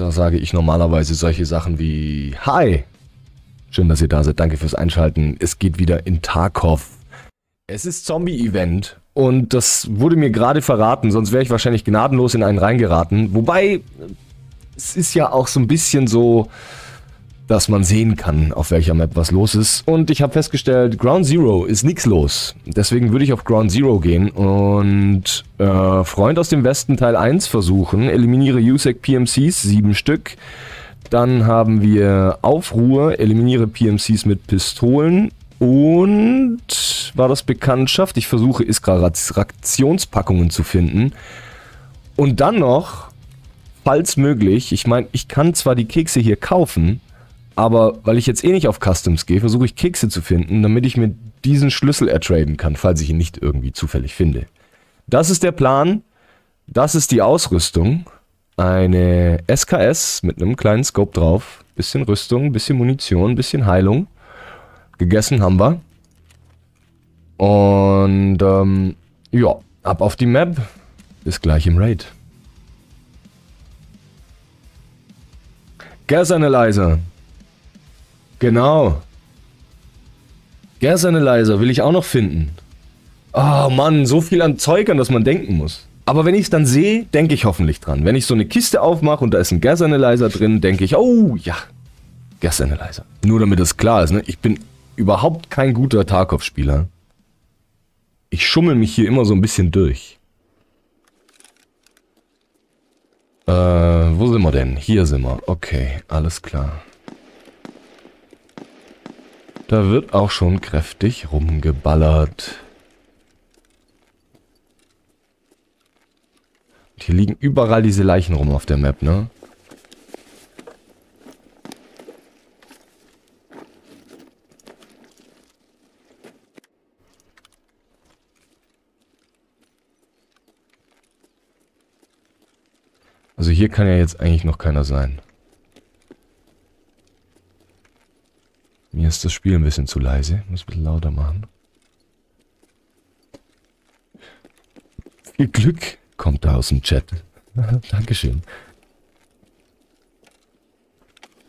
Da sage ich normalerweise solche Sachen wie Hi. Schön, dass ihr da seid. Danke fürs Einschalten. Es geht wieder in Tarkov. Es ist Zombie-Event und das wurde mir gerade verraten, sonst wäre ich wahrscheinlich gnadenlos in einen reingeraten. Wobei, es ist ja auch so ein bisschen so, dass man sehen kann, auf welcher Map was los ist. Und ich habe festgestellt, Ground Zero ist nichts los. Deswegen würde ich auf Ground Zero gehen und äh, Freund aus dem Westen Teil 1 versuchen. Eliminiere USEC PMCs, sieben Stück. Dann haben wir Aufruhr, eliminiere PMCs mit Pistolen. Und war das Bekanntschaft? Ich versuche Iskra-Rationspackungen zu finden. Und dann noch, falls möglich, ich meine, ich kann zwar die Kekse hier kaufen, aber weil ich jetzt eh nicht auf Customs gehe, versuche ich Kekse zu finden, damit ich mir diesen Schlüssel ertraden kann, falls ich ihn nicht irgendwie zufällig finde. Das ist der Plan. Das ist die Ausrüstung. Eine SKS mit einem kleinen Scope drauf. Bisschen Rüstung, bisschen Munition, bisschen Heilung. Gegessen haben wir. Und ähm, ja, ab auf die Map. Bis gleich im Raid. Gas Analyzer. Genau. Gas Analyzer will ich auch noch finden. Oh Mann, so viel an Zeug, an das man denken muss. Aber wenn ich es dann sehe, denke ich hoffentlich dran. Wenn ich so eine Kiste aufmache und da ist ein Gas Analyzer drin, denke ich, oh ja, Gas Analyzer. Nur damit das klar ist, ne? ich bin überhaupt kein guter Tarkov-Spieler. Ich schummel mich hier immer so ein bisschen durch. Äh, wo sind wir denn? Hier sind wir. Okay, alles klar. Da wird auch schon kräftig rumgeballert. Und hier liegen überall diese Leichen rum auf der Map, ne? Also hier kann ja jetzt eigentlich noch keiner sein. Ist das Spiel ein bisschen zu leise. Muss ein bisschen lauter machen. Viel Glück kommt da aus dem Chat. Dankeschön.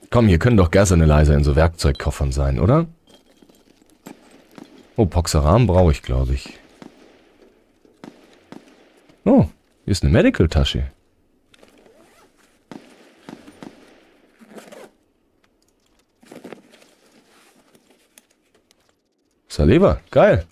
Komm, hier können doch Gasanalyzer in so Werkzeugkoffern sein, oder? Oh, Poxaram brauche ich, glaube ich. Oh, hier ist eine Medical-Tasche. Saliva, geil.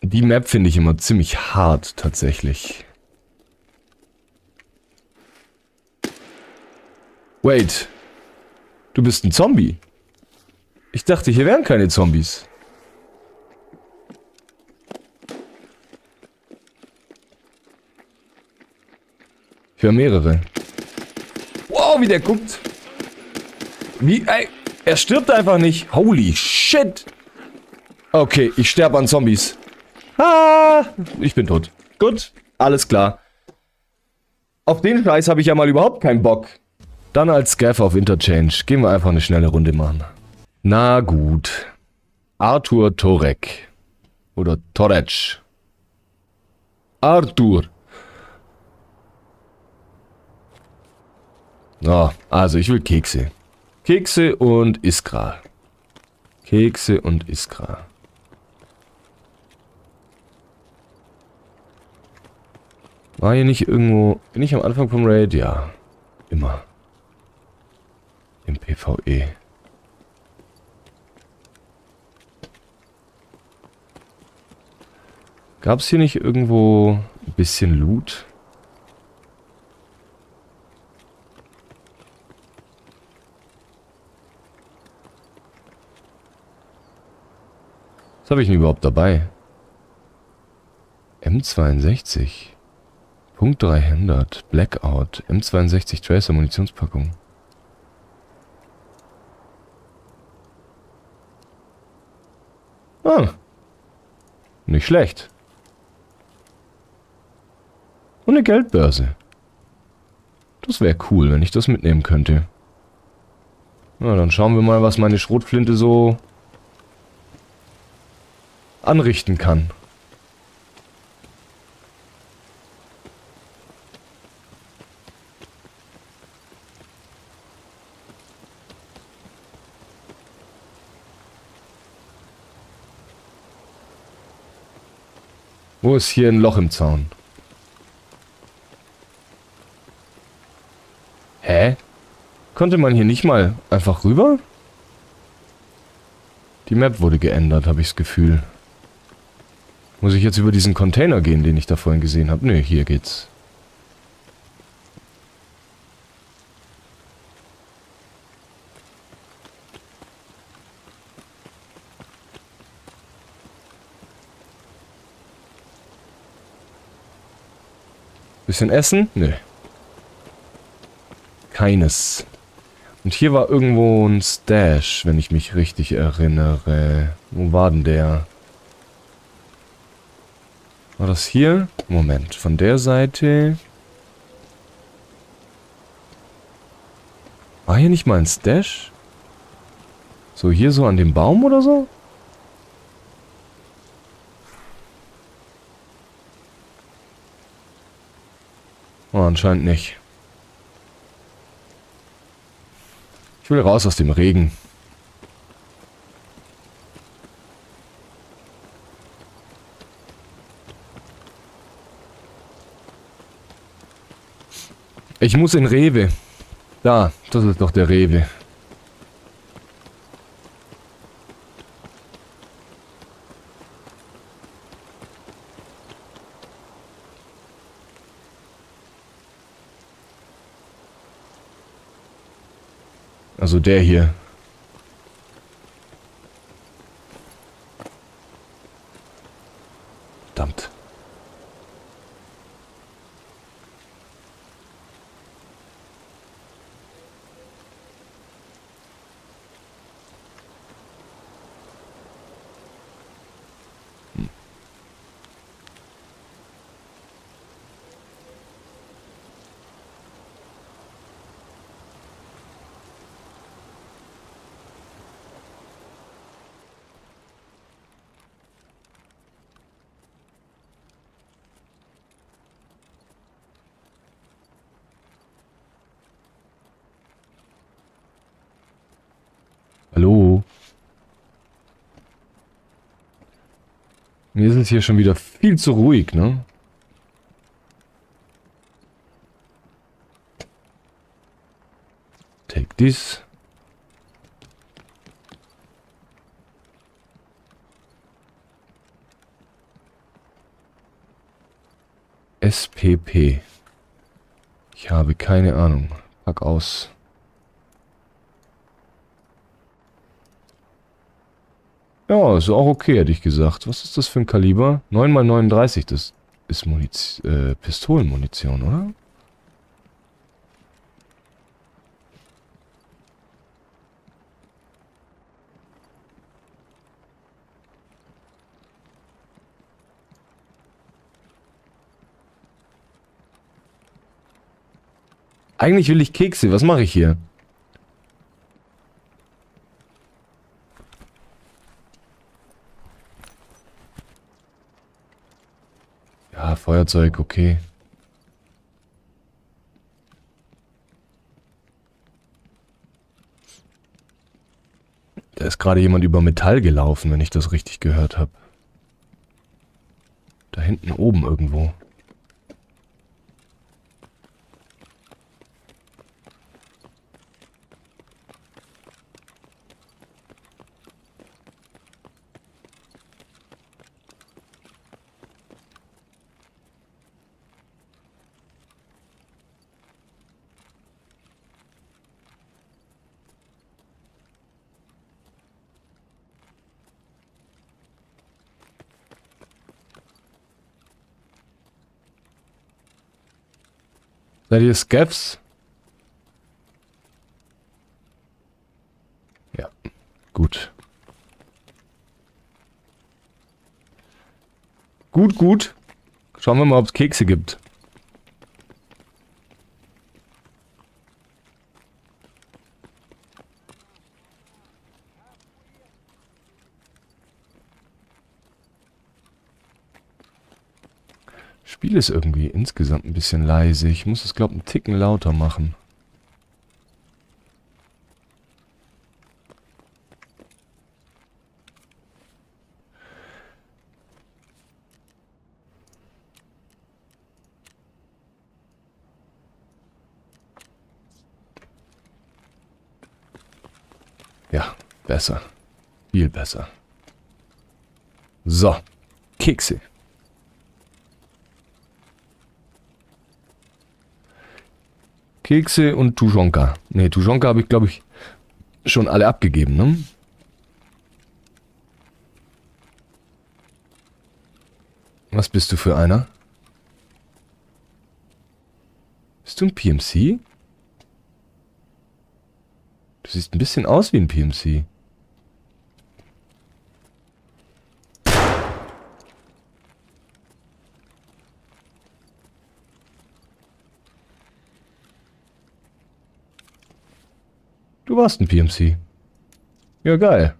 Die Map finde ich immer ziemlich hart, tatsächlich. Wait. Du bist ein Zombie. Ich dachte, hier wären keine Zombies. Für mehrere. Wow, wie der guckt. Wie, ey, er stirbt einfach nicht. Holy shit. Okay, ich sterbe an Zombies. Ah, ich bin tot. Gut, alles klar. Auf den Scheiß habe ich ja mal überhaupt keinen Bock. Dann als Scaff auf Interchange. Gehen wir einfach eine schnelle Runde machen. Na gut. Arthur Torek. Oder Torec. Arthur. Oh, also ich will Kekse. Kekse und Iskra. Kekse und Iskra. War hier nicht irgendwo... Bin ich am Anfang vom Raid? Ja. Immer. Im PvE. Gab es hier nicht irgendwo ein bisschen Loot? Was habe ich denn überhaupt dabei? M62. Punkt 300. Blackout. M62 Tracer Munitionspackung. Ah. Nicht schlecht. Und eine Geldbörse. Das wäre cool, wenn ich das mitnehmen könnte. Na, dann schauen wir mal, was meine Schrotflinte so anrichten kann. Wo ist hier ein Loch im Zaun? Hä? Konnte man hier nicht mal einfach rüber? Die Map wurde geändert, habe ich das Gefühl. Muss ich jetzt über diesen Container gehen, den ich da vorhin gesehen habe? Ne, hier geht's. Bisschen Essen? Nö. Keines. Und hier war irgendwo ein Stash, wenn ich mich richtig erinnere. Wo war denn der? War das hier? Moment, von der Seite... War hier nicht mal ein Stash? So, hier so an dem Baum oder so? Oh, anscheinend nicht. Ich will raus aus dem Regen. Ich muss in Rewe. Da, das ist doch der Rewe. Also der hier. Mir ist es hier schon wieder viel zu ruhig, ne? Take this. SPP. Ich habe keine Ahnung. Pack aus. Ja, ist auch okay, hätte ich gesagt. Was ist das für ein Kaliber? 9x39, das ist Muniz äh, Pistolenmunition, oder? Eigentlich will ich Kekse. Was mache ich hier? Ja, Feuerzeug, okay. Da ist gerade jemand über Metall gelaufen, wenn ich das richtig gehört habe. Da hinten oben irgendwo. Seid ihr Scavs? Ja, gut. Gut, gut. Schauen wir mal, ob es Kekse gibt. Spiel ist irgendwie insgesamt ein bisschen leise. Ich muss es, glaube ich, einen Ticken lauter machen. Ja, besser. Viel besser. So. Kekse. Kekse und Tuschonka. Ne, Tuschonka habe ich, glaube ich, schon alle abgegeben, ne? Was bist du für einer? Bist du ein PMC? Du siehst ein bisschen aus wie ein PMC. Du warst ein PMC. Ja, geil.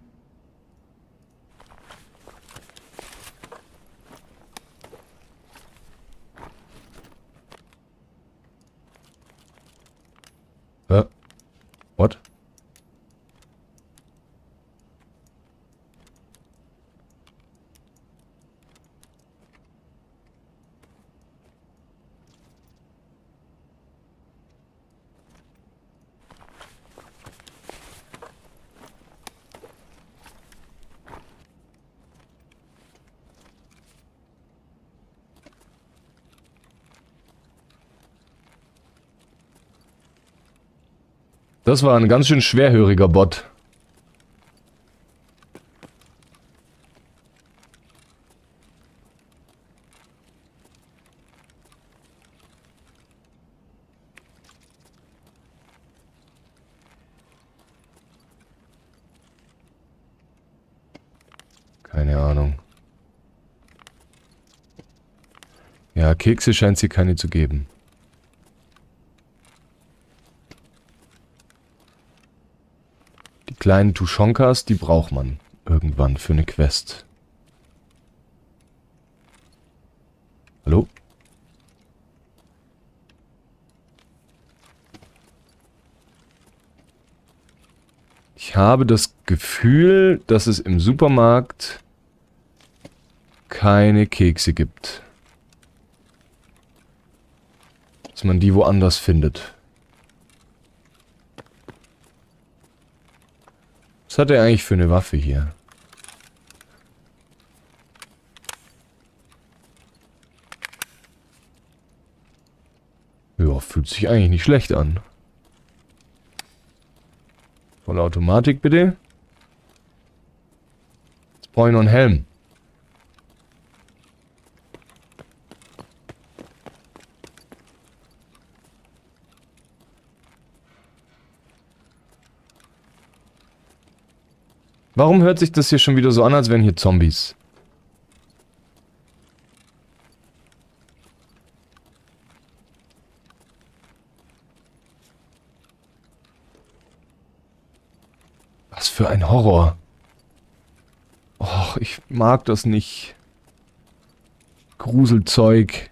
What? Das war ein ganz schön schwerhöriger Bot. Keine Ahnung. Ja, Kekse scheint sie keine zu geben. Kleinen Tuschonkas, die braucht man irgendwann für eine Quest. Hallo? Ich habe das Gefühl, dass es im Supermarkt keine Kekse gibt. Dass man die woanders findet. Was hat er eigentlich für eine Waffe hier? Ja, fühlt sich eigentlich nicht schlecht an. Volle Automatik bitte. Jetzt einen Helm. Warum hört sich das hier schon wieder so an, als wären hier Zombies? Was für ein Horror. Och, ich mag das nicht. Gruselzeug.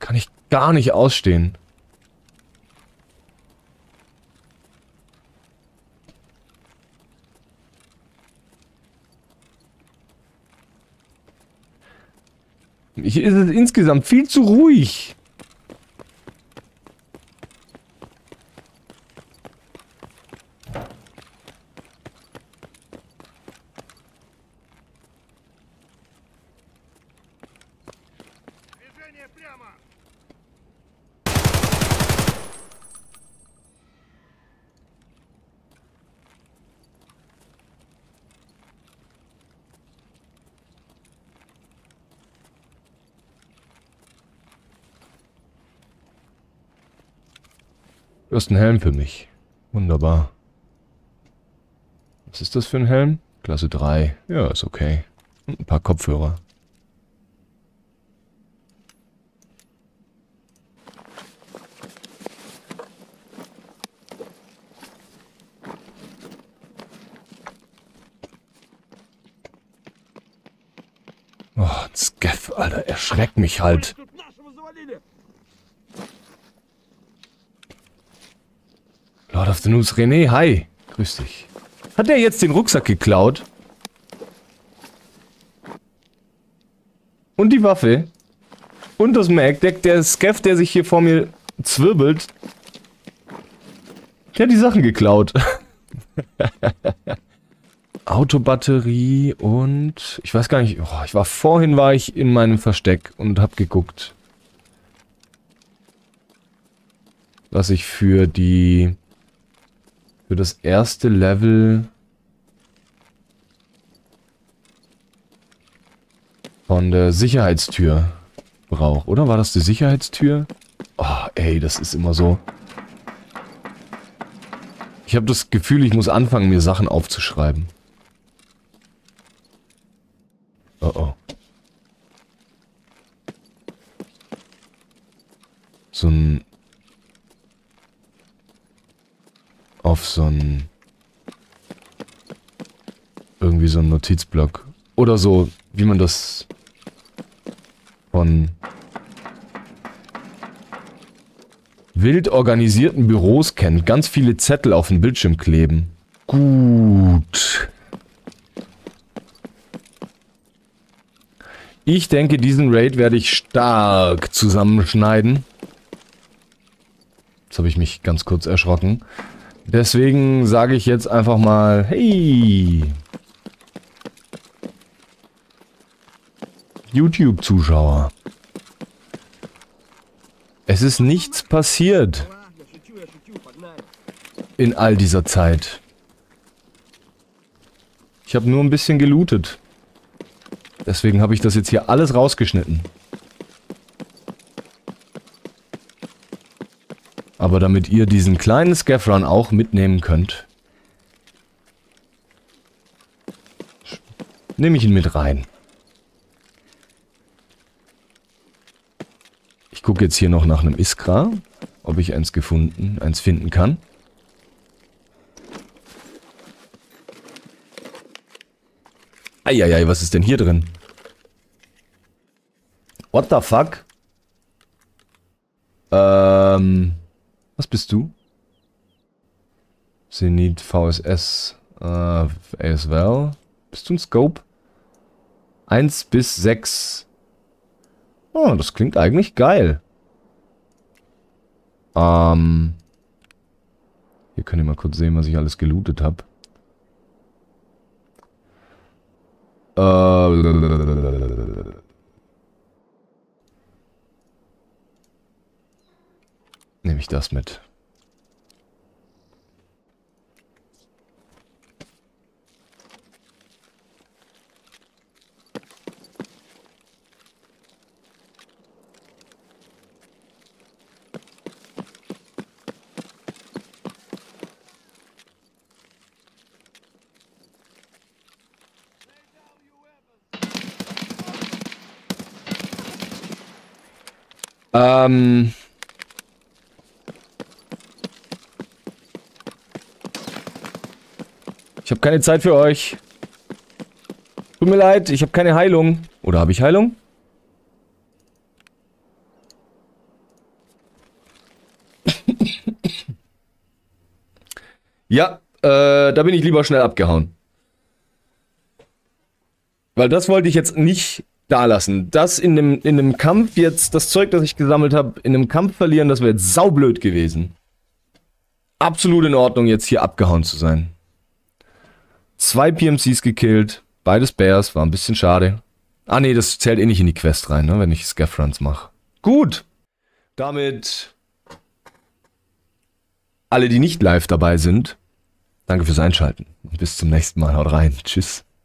Kann ich gar nicht ausstehen. Hier ist es insgesamt viel zu ruhig. Du hast einen Helm für mich. Wunderbar. Was ist das für ein Helm? Klasse 3. Ja, ist okay. Und ein paar Kopfhörer. Oh, Skeff, Alter, erschreckt mich halt. News, René, hi. Grüß dich. Hat der jetzt den Rucksack geklaut? Und die Waffe? Und das Mac, der, der Skeff, der sich hier vor mir zwirbelt. Der hat die Sachen geklaut. Autobatterie und ich weiß gar nicht, oh, ich war vorhin war ich in meinem Versteck und hab geguckt, was ich für die für das erste Level von der Sicherheitstür brauche. Oder war das die Sicherheitstür? Oh, ey, das ist immer so. Ich habe das Gefühl, ich muss anfangen, mir Sachen aufzuschreiben. Oh oh. So ein... Auf so ein... Irgendwie so ein Notizblock. Oder so, wie man das von wild organisierten Büros kennt. Ganz viele Zettel auf dem Bildschirm kleben. Gut. Ich denke, diesen Raid werde ich stark zusammenschneiden. Jetzt habe ich mich ganz kurz erschrocken. Deswegen sage ich jetzt einfach mal, hey, YouTube-Zuschauer. Es ist nichts passiert. In all dieser Zeit. Ich habe nur ein bisschen gelootet. Deswegen habe ich das jetzt hier alles rausgeschnitten. Aber damit ihr diesen kleinen Scaffron auch mitnehmen könnt, nehme ich ihn mit rein. gucke jetzt hier noch nach einem Iskra, ob ich eins gefunden, eins finden kann. Eieiei, was ist denn hier drin? What the fuck? Ähm, was bist du? Zenit VSS äh, ASWell. Bist du ein Scope? 1 bis 6 Oh, das klingt eigentlich geil. Ähm. Hier könnt ihr mal kurz sehen, was ich alles gelootet habe. Äh. Nehme ich das mit. Ähm. Ich habe keine Zeit für euch. Tut mir leid, ich habe keine Heilung. Oder habe ich Heilung? ja, äh, da bin ich lieber schnell abgehauen. Weil das wollte ich jetzt nicht da lassen. Das in einem, in einem Kampf jetzt, das Zeug, das ich gesammelt habe, in einem Kampf verlieren, das wäre jetzt saublöd gewesen. Absolut in Ordnung, jetzt hier abgehauen zu sein. Zwei PMCs gekillt, beides Bears, war ein bisschen schade. Ah nee, das zählt eh nicht in die Quest rein, ne, wenn ich Scaffruns mache. Gut. Damit alle, die nicht live dabei sind, danke fürs Einschalten. Bis zum nächsten Mal. Haut rein. Tschüss.